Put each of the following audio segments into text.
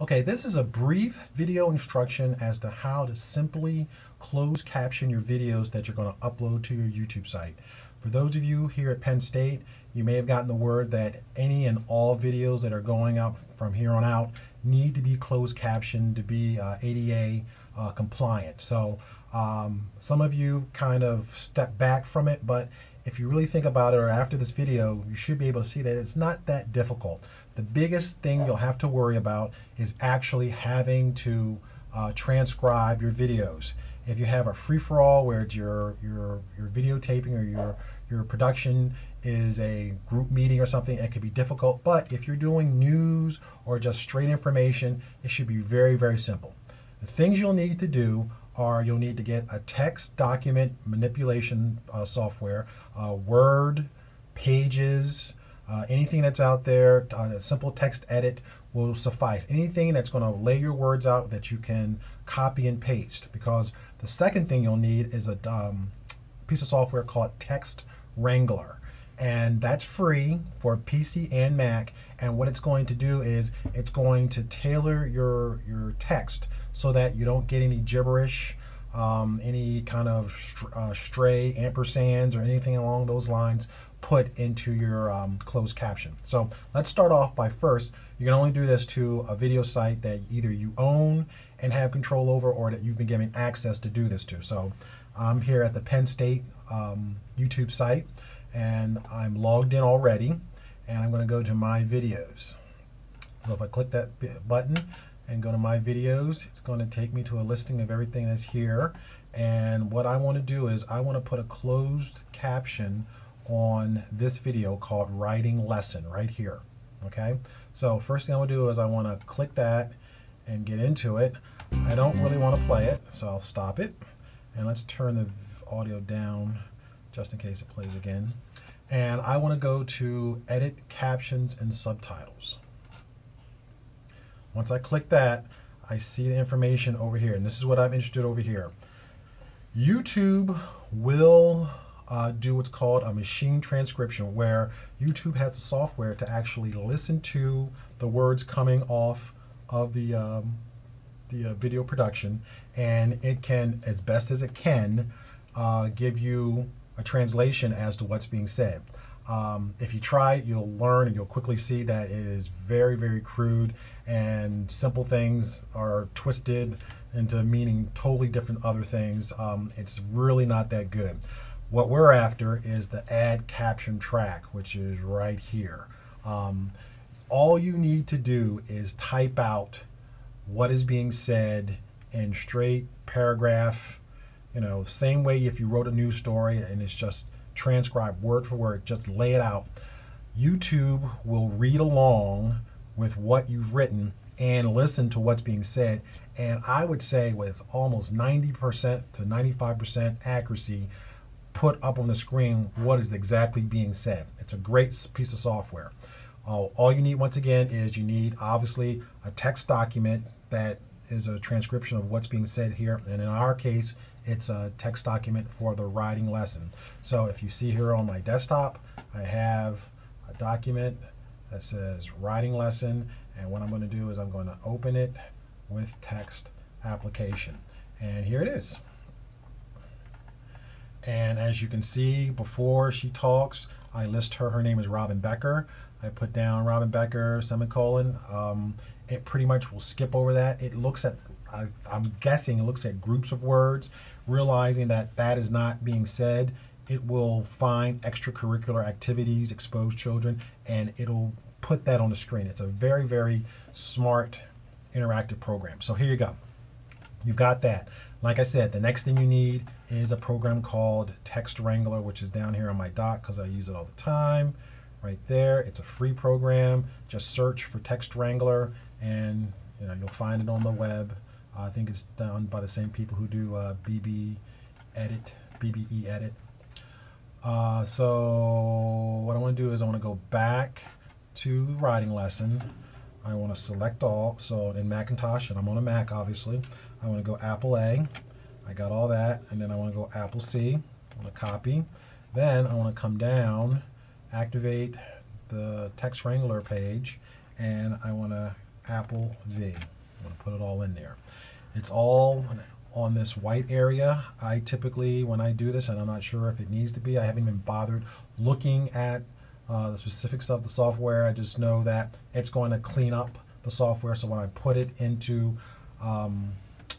Okay, this is a brief video instruction as to how to simply close caption your videos that you're going to upload to your YouTube site. For those of you here at Penn State, you may have gotten the word that any and all videos that are going up from here on out need to be closed captioned to be uh, ADA uh, compliant. So um, some of you kind of step back from it, but if you really think about it or after this video, you should be able to see that it's not that difficult. The biggest thing you'll have to worry about is actually having to uh, transcribe your videos. If you have a free-for-all where it's your, your, your videotaping or your, your production is a group meeting or something, it could be difficult. But if you're doing news or just straight information, it should be very, very simple. The things you'll need to do are you'll need to get a text document manipulation uh, software, uh, Word, Pages, uh, anything that's out there, a simple text edit will suffice. Anything that's going to lay your words out that you can copy and paste. Because the second thing you'll need is a um, piece of software called Text Wrangler. And that's free for PC and Mac. And what it's going to do is it's going to tailor your, your text so that you don't get any gibberish, um, any kind of uh, stray ampersands or anything along those lines put into your um, closed caption. So let's start off by first, you can only do this to a video site that either you own and have control over or that you've been given access to do this to. So I'm here at the Penn State um, YouTube site and I'm logged in already and I'm going to go to my videos. So if I click that button, and go to my videos, it's going to take me to a listing of everything that's here. And what I want to do is I want to put a closed caption on this video called writing lesson right here. Okay, so first thing I'm going to do is I want to click that and get into it. I don't really want to play it, so I'll stop it. And let's turn the audio down just in case it plays again. And I want to go to edit captions and subtitles. Once I click that, I see the information over here, and this is what I'm interested over here. YouTube will uh, do what's called a machine transcription, where YouTube has the software to actually listen to the words coming off of the um, the uh, video production, and it can, as best as it can, uh, give you a translation as to what's being said. Um, if you try you'll learn and you'll quickly see that it is very, very crude and simple things are twisted into meaning totally different other things. Um, it's really not that good. What we're after is the add caption track, which is right here. Um, all you need to do is type out what is being said in straight paragraph, you know, same way if you wrote a news story and it's just transcribed word for word, just lay it out. YouTube will read along with what you've written and listen to what's being said. And I would say with almost 90% to 95% accuracy, put up on the screen what is exactly being said. It's a great piece of software. Uh, all you need, once again, is you need obviously a text document that is a transcription of what's being said here. And in our case, it's a text document for the writing lesson. So if you see here on my desktop, I have a document that says writing lesson. And what I'm going to do is I'm going to open it with text application. And here it is. And as you can see, before she talks, I list her. Her name is Robin Becker. I put down Robin Becker, semicolon. Um, it pretty much will skip over that. It looks at, I, I'm guessing, it looks at groups of words, realizing that that is not being said. It will find extracurricular activities, expose children, and it'll put that on the screen. It's a very, very smart interactive program. So here you go. You've got that. Like I said, the next thing you need is a program called Text Wrangler, which is down here on my dock because I use it all the time. Right there. It's a free program. Just search for Text Wrangler and you know you'll find it on the web. Uh, I think it's done by the same people who do uh, BB Edit, BBE Edit. Uh, so what I want to do is I want to go back to writing lesson. I want to select all. So in Macintosh, and I'm on a Mac obviously, I want to go Apple A. I got all that, and then I want to go Apple C. I want to copy. Then I want to come down, activate the Text Wrangler page, and I want to Apple V. I want to put it all in there. It's all on this white area. I typically, when I do this, and I'm not sure if it needs to be, I haven't even bothered looking at uh, the specifics of the software. I just know that it's going to clean up the software. So when I put it into um,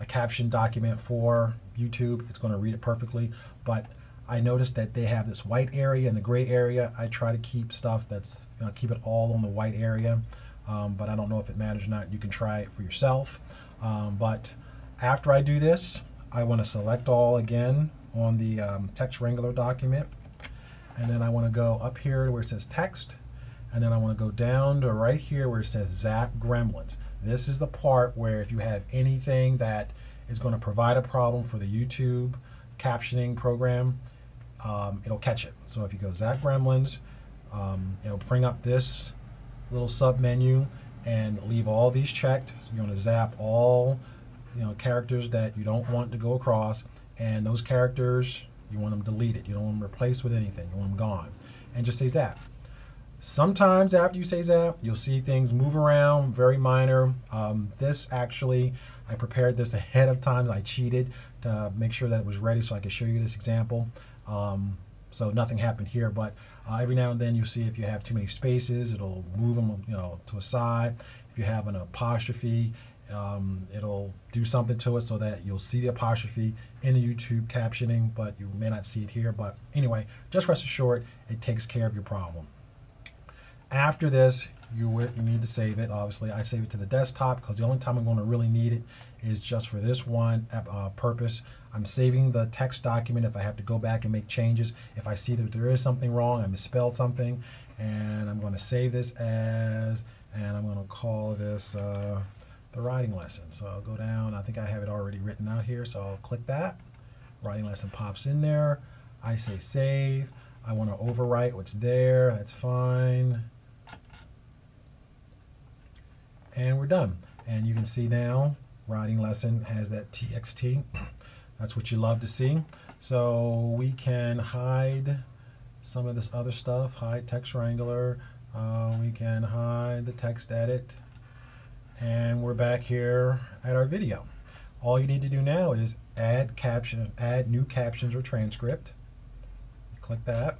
a caption document for YouTube, it's going to read it perfectly. But I noticed that they have this white area and the gray area. I try to keep stuff that's, you know, keep it all on the white area. Um, but I don't know if it matters or not. You can try it for yourself. Um, but after I do this, I want to select all again on the um, text wrangler document. And then I want to go up here where it says text. And then I want to go down to right here where it says Zap Gremlins. This is the part where if you have anything that is going to provide a problem for the YouTube captioning program, um, it'll catch it. So if you go Zap Gremlins, um, it'll bring up this little sub menu and leave all these checked. So you're going to zap all you know characters that you don't want to go across, and those characters you want them deleted. You don't want them replaced with anything. You want them gone, and just say zap. Sometimes after you say zap, you'll see things move around, very minor. Um, this actually, I prepared this ahead of time. I cheated to make sure that it was ready so I could show you this example. Um, so nothing happened here, but uh, every now and then you'll see if you have too many spaces, it'll move them, you know, to a side. If you have an apostrophe, um, it'll do something to it so that you'll see the apostrophe in the YouTube captioning, but you may not see it here. But anyway, just rest assured, it takes care of your problem. After this, you, you need to save it. Obviously, I save it to the desktop because the only time I'm going to really need it is just for this one uh, purpose. I'm saving the text document if I have to go back and make changes. If I see that there is something wrong, I misspelled something, and I'm going to save this as, and I'm going to call this uh, the writing lesson. So I'll go down. I think I have it already written out here, so I'll click that. Writing lesson pops in there. I say save. I want to overwrite what's there. That's fine. And we're done. And you can see now writing lesson has that TXT. That's what you love to see. So we can hide some of this other stuff, hide text wrangler. Uh, we can hide the text edit. And we're back here at our video. All you need to do now is add caption, add new captions or transcript. Click that.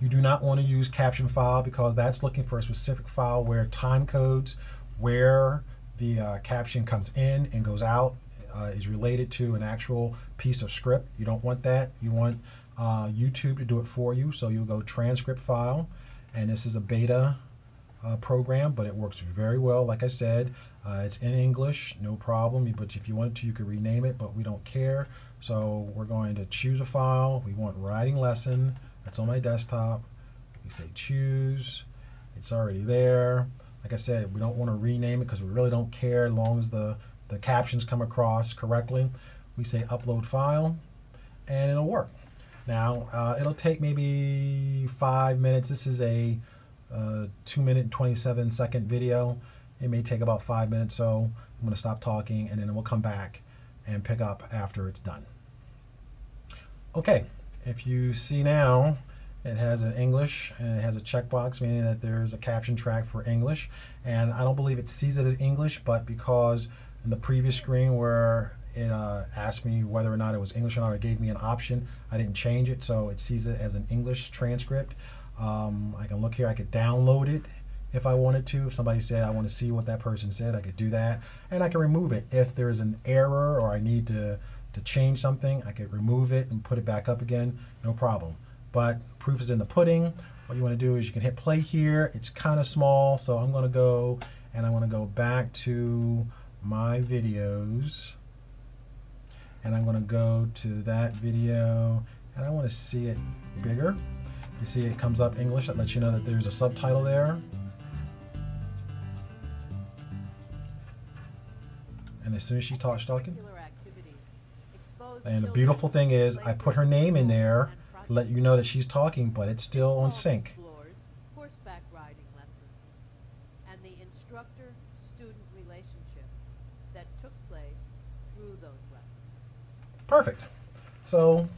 You do not want to use caption file because that's looking for a specific file where time codes, where the uh, caption comes in and goes out uh, is related to an actual piece of script. You don't want that. You want uh, YouTube to do it for you. So you'll go transcript file, and this is a beta uh, program, but it works very well. Like I said, uh, it's in English, no problem. But if you want to, you could rename it, but we don't care. So we're going to choose a file. We want writing lesson. That's on my desktop. We say choose. It's already there. Like I said, we don't want to rename it because we really don't care as long as the, the captions come across correctly. We say upload file and it'll work. Now, uh, it'll take maybe five minutes. This is a uh, two minute and 27 second video. It may take about five minutes, so I'm going to stop talking and then we'll come back and pick up after it's done. Okay, if you see now, it has an English and it has a checkbox, meaning that there's a caption track for English. And I don't believe it sees it as English, but because in the previous screen where it uh, asked me whether or not it was English or not, it gave me an option. I didn't change it, so it sees it as an English transcript. Um, I can look here, I could download it if I wanted to. If somebody said I want to see what that person said, I could do that. And I can remove it. If there's an error or I need to, to change something, I could remove it and put it back up again, no problem but proof is in the pudding. What you want to do is you can hit play here. It's kind of small, so I'm going to go and I want to go back to my videos and I'm going to go to that video and I want to see it bigger. You see it comes up English. That lets you know that there's a subtitle there. And as soon as she starts talking, and the beautiful thing is I put her name in there let you know that she's talking, but it's still on sync. Horseback riding lessons and the instructor-student relationship that took place through those lessons. Perfect. So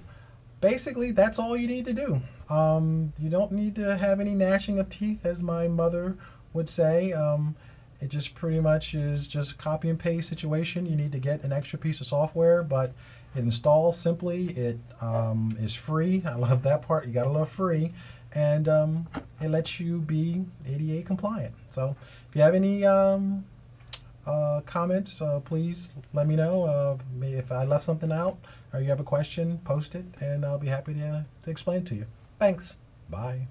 basically, that's all you need to do. Um, you don't need to have any gnashing of teeth, as my mother would say. Um, it just pretty much is just a copy and paste situation. You need to get an extra piece of software, but it installs simply. It um, is free. I love that part. You gotta love free, and um, it lets you be ADA compliant. So if you have any um, uh, comments, uh, please let me know. Uh, if I left something out or you have a question, post it, and I'll be happy to, to explain to you. Thanks. Bye.